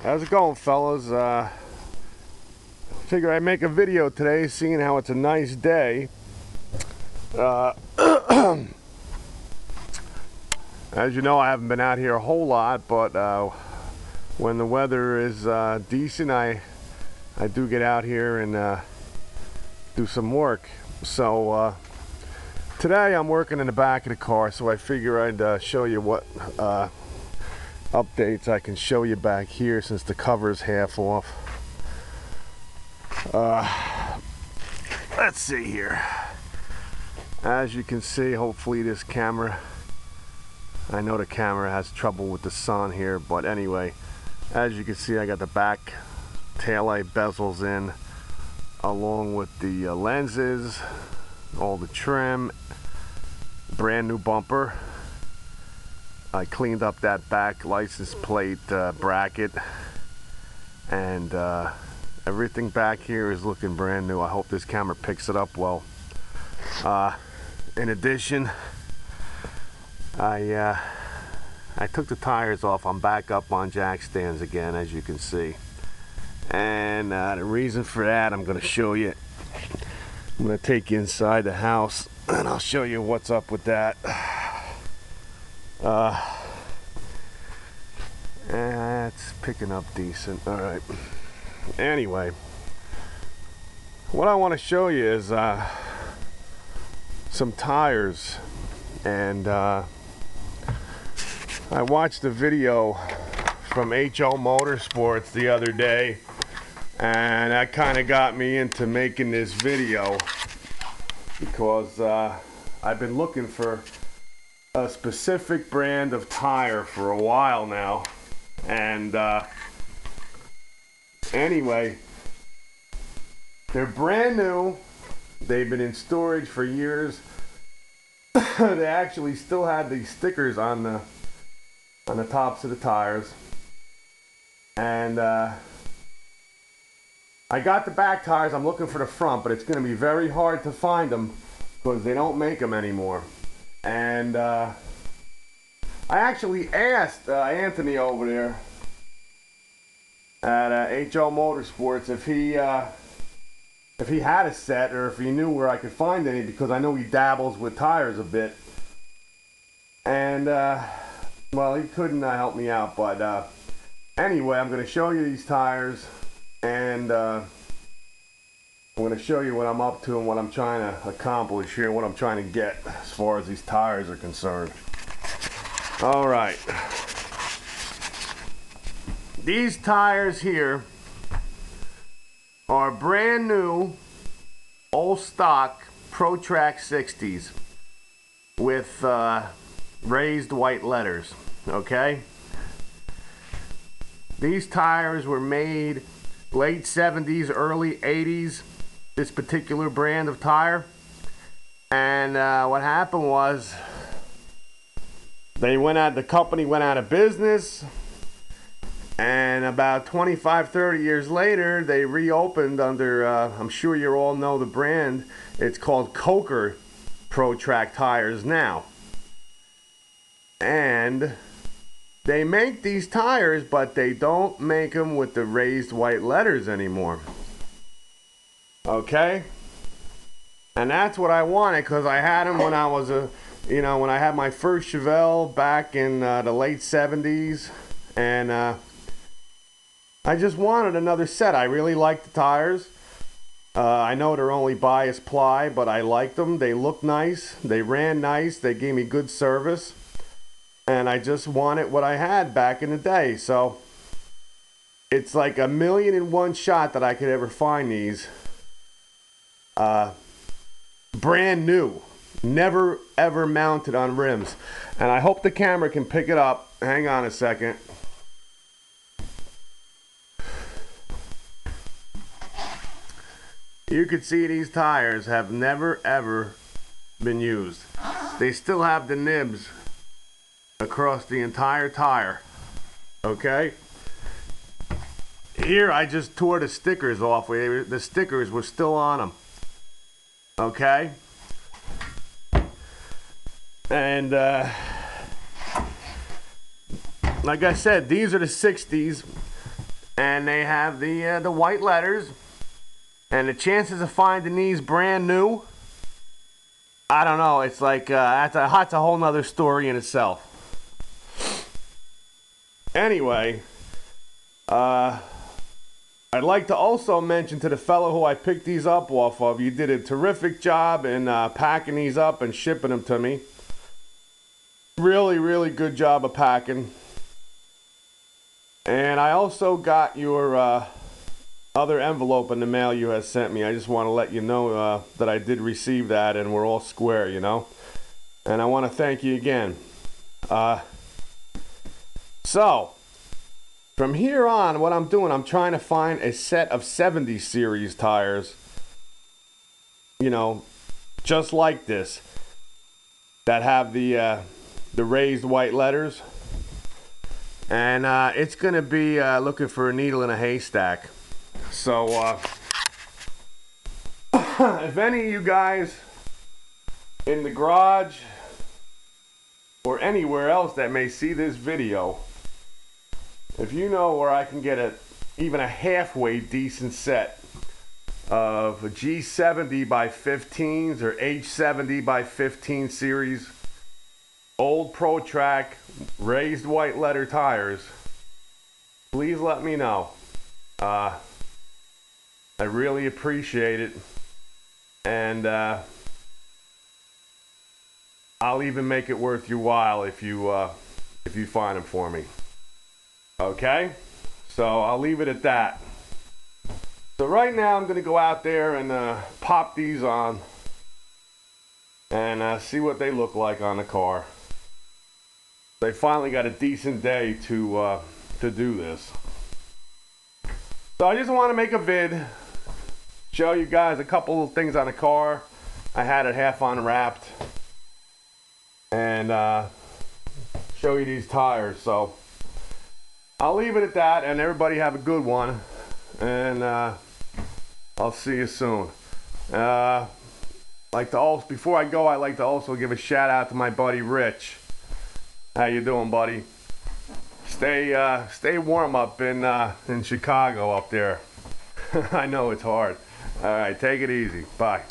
How's it going, fellas? Uh, figure I'd make a video today, seeing how it's a nice day. Uh, as you know, I haven't been out here a whole lot, but uh, when the weather is uh, decent, I I do get out here and uh, do some work. So uh, today I'm working in the back of the car, so I figure I'd show you what updates I can show you back here since the cover's half off. Uh, let's see here. As you can see, hopefully this camera, I know the camera has trouble with the sun here, but anyway, as you can see, I got the back taillight bezels in along with the uh, lenses, all the trim, brand new bumper. I cleaned up that back license plate uh, bracket and uh, everything back here is looking brand new. I hope this camera picks it up well. Uh, in addition, I uh, I took the tires off. I'm back up on jack stands again, as you can see. And uh, the reason for that, I'm going to show you. I'm going to take you inside the house and I'll show you what's up with that. Uh, that's picking up decent. All right. Anyway, what I want to show you is uh, some tires. And uh, I watched a video from HO Motorsports the other day and that kind of got me into making this video because uh, I've been looking for a specific brand of tire for a while now and uh, anyway they're brand new they've been in storage for years they actually still had these stickers on the on the tops of the tires and uh, I got the back tires. I'm looking for the front, but it's going to be very hard to find them because they don't make them anymore. And uh, I actually asked uh, Anthony over there at uh, HO Motorsports if he uh, if he had a set or if he knew where I could find any because I know he dabbles with tires a bit. And uh, well, he couldn't uh, help me out, but anyway, I'm going to show you these tires and I'm going to show you what I'm up to and what I'm trying to accomplish here, and what I'm trying to get as far as these tires are concerned. All right. These tires here are brand new, old stock ProTrac 60s with uh, raised white letters, okay? These tires were made late 70s, early 80s, this particular brand of tire. And uh, what happened was they went out, the company went out of business. And about 25, 30 years later, they reopened under, uh, I'm sure you all know the brand. It's called Coker Pro Trac Tires now. And they make these tires, but they don't make them with the raised white letters anymore. Okay? And that's what I wanted because I had them when I was a, you know, when I had my first Chevelle back in uh, the late 70s. And uh, I just wanted another set. I really like the tires. Uh, I know they're only bias ply, but I liked them. They look nice. They ran nice. They gave me good service and I just wanted what I had back in the day. So it's like a million in one shot that I could ever find these. Uh, brand new, never ever mounted on rims. And I hope the camera can pick it up. Hang on a second. You can see these tires have never ever been used. They still have the nibs across the entire tire. Okay? Here I just tore the stickers off. The stickers were still on them. Okay? And uh, like I said, these are the 60s. and they have the uh, the white letters, and the chances of finding these brand new. I don't know. It's like uh, that's a that's a whole nother story in itself. Anyway, uh, I'd like to also mention to the fellow who I picked these up off of, you did a terrific job in uh, packing these up and shipping them to me. Really, really good job of packing. And I also got your uh, other envelope in the mail you had sent me. I just want to let you know uh, that I did receive that and we're all square, you know. And I want to thank you again. Uh, so, from here on, what I'm doing, I'm trying to find a set of 70 series tires. You know, just like this, that have the uh, the raised white letters. And uh, it's going to be uh, looking for a needle in a haystack. So, uh, if any of you guys in the garage or anywhere else that may see this video, if you know where I can get a even a halfway decent set of G70 by 15s or H70 by 15 series old Pro Trac raised white letter tires, please let me know. Uh, I really appreciate it. And uh, I'll even make it worth your while if you uh, if you find them for me. Okay? So I'll leave it at that. So right now I'm gonna go out there and uh, pop these on and uh, see what they look like on the car they finally got a decent day to uh, to do this. So I just want to make a vid, show you guys a couple of things on the car. I had it half unwrapped, and uh, show you these tires. So I'll leave it at that, and everybody have a good one, and uh, I'll see you soon. Uh, like to also before I go, I like to also give a shout out to my buddy Rich. How you doing, buddy? Stay uh, stay warm up in uh, in Chicago up there. I know it's hard. All right, take it easy. Bye.